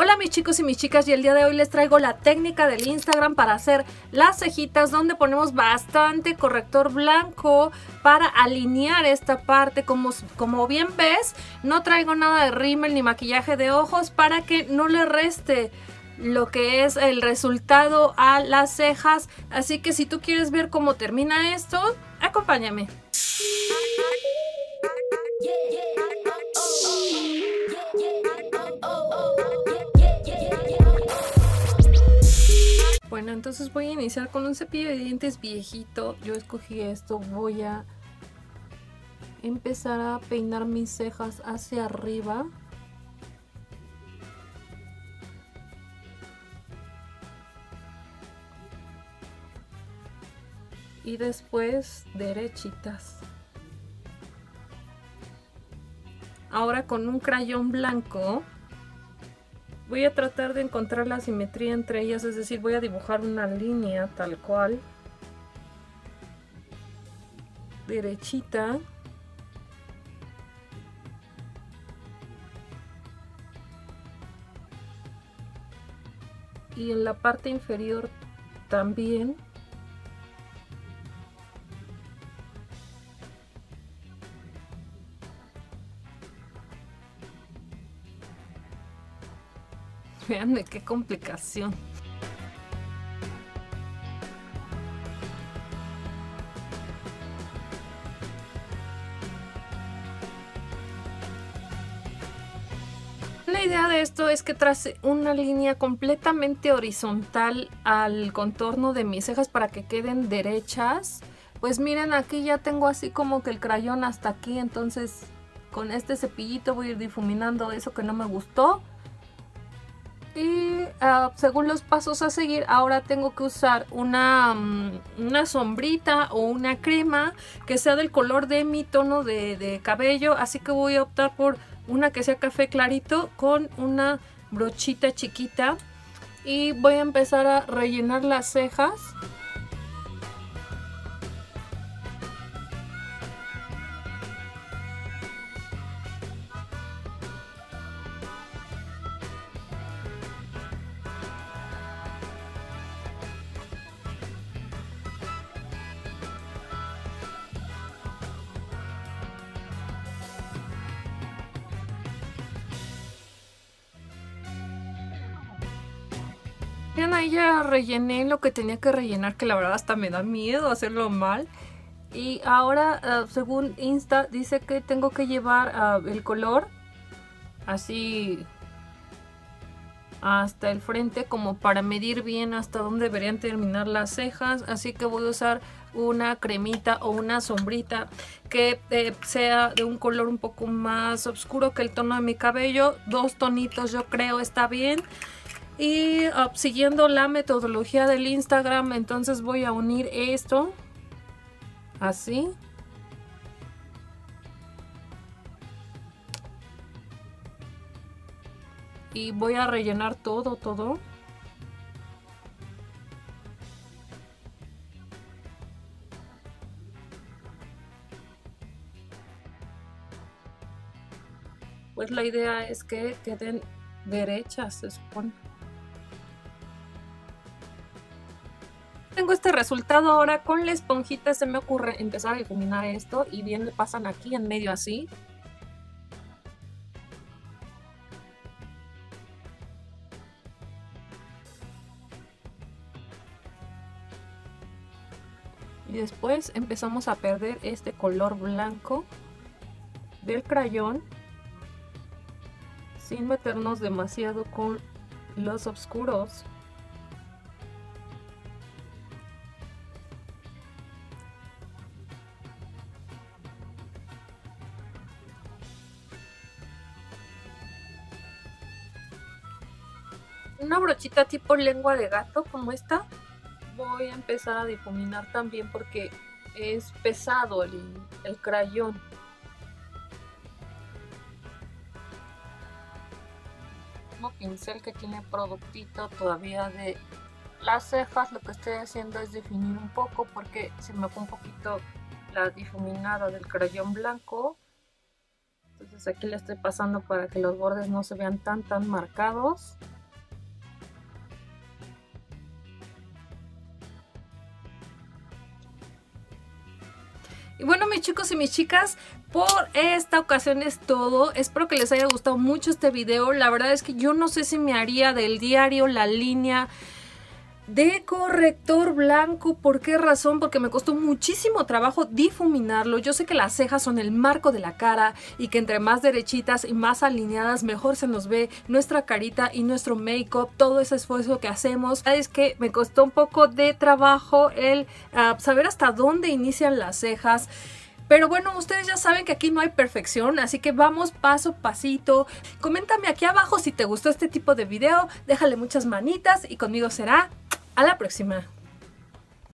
Hola mis chicos y mis chicas y el día de hoy les traigo la técnica del Instagram para hacer las cejitas donde ponemos bastante corrector blanco para alinear esta parte. Como, como bien ves no traigo nada de rímel ni maquillaje de ojos para que no le reste lo que es el resultado a las cejas. Así que si tú quieres ver cómo termina esto acompáñame Bueno, entonces voy a iniciar con un cepillo de dientes viejito. Yo escogí esto. Voy a empezar a peinar mis cejas hacia arriba. Y después derechitas. Ahora con un crayón blanco voy a tratar de encontrar la simetría entre ellas, es decir, voy a dibujar una línea tal cual, derechita, y en la parte inferior también Vean qué complicación. La idea de esto es que trace una línea completamente horizontal al contorno de mis cejas para que queden derechas. Pues miren, aquí ya tengo así como que el crayón hasta aquí, entonces con este cepillito voy a ir difuminando eso que no me gustó. Y ah, según los pasos a seguir, ahora tengo que usar una, mm, una, sombrita o una crema que sea del color de mi tono de, de cabello. Así que voy a optar por una que sea café clarito con una brochita chiquita. Y voy a empezar a rellenar las cejas. Ahí ya rellené lo que tenía que rellenar, que la verdad hasta me da miedo hacerlo mal. Y ahora, ah, según Insta, dice que tengo que llevar ah, el color así hasta el frente como para medir bien hasta dónde deberían terminar las cejas. Así que voy a usar una cremita o una sombrita que eh, sea de un color un poco más oscuro que el tono de mi cabello. Dos tonitos yo creo está bien. Y ah, siguiendo la metodología del Instagram, entonces voy a unir esto así. Y voy a rellenar todo, todo. Pues la idea es que queden derechas, se supone. Tengo este resultado ahora con la esponjita se me ocurre empezar a difuminar esto y bien le pasan aquí en medio así. Y después empezamos a perder este color blanco del crayón sin meternos demasiado con los oscuros. Una brochita tipo lengua de gato como esta voy a empezar a difuminar también porque es pesado el, el crayón como pincel que tiene productito todavía de las cejas lo que estoy haciendo es definir un poco porque se me fue un poquito la difuminada del crayón blanco Entonces aquí le estoy pasando para que los bordes no se vean tan tan marcados. Y bueno, mis chicos y mis chicas, por esta ocasión es todo. Espero que les haya gustado mucho este video. La verdad es que yo no sé si me haría del diario la línea de corrector blanco. ¿Por qué razón? Porque me costó muchísimo trabajo difuminarlo. Yo sé que las cejas son el marco de la cara y que entre más derechitas y más alineadas mejor se nos ve nuestra carita y nuestro make-up, todo ese esfuerzo que hacemos. Es que me costó un poco de trabajo el ah, saber hasta dónde inician las cejas. Pero bueno, ustedes ya saben que aquí no hay perfección, así que vamos paso a pasito. Coméntame aquí abajo si te gustó este tipo de video, déjale muchas manitas y conmigo será a la próxima.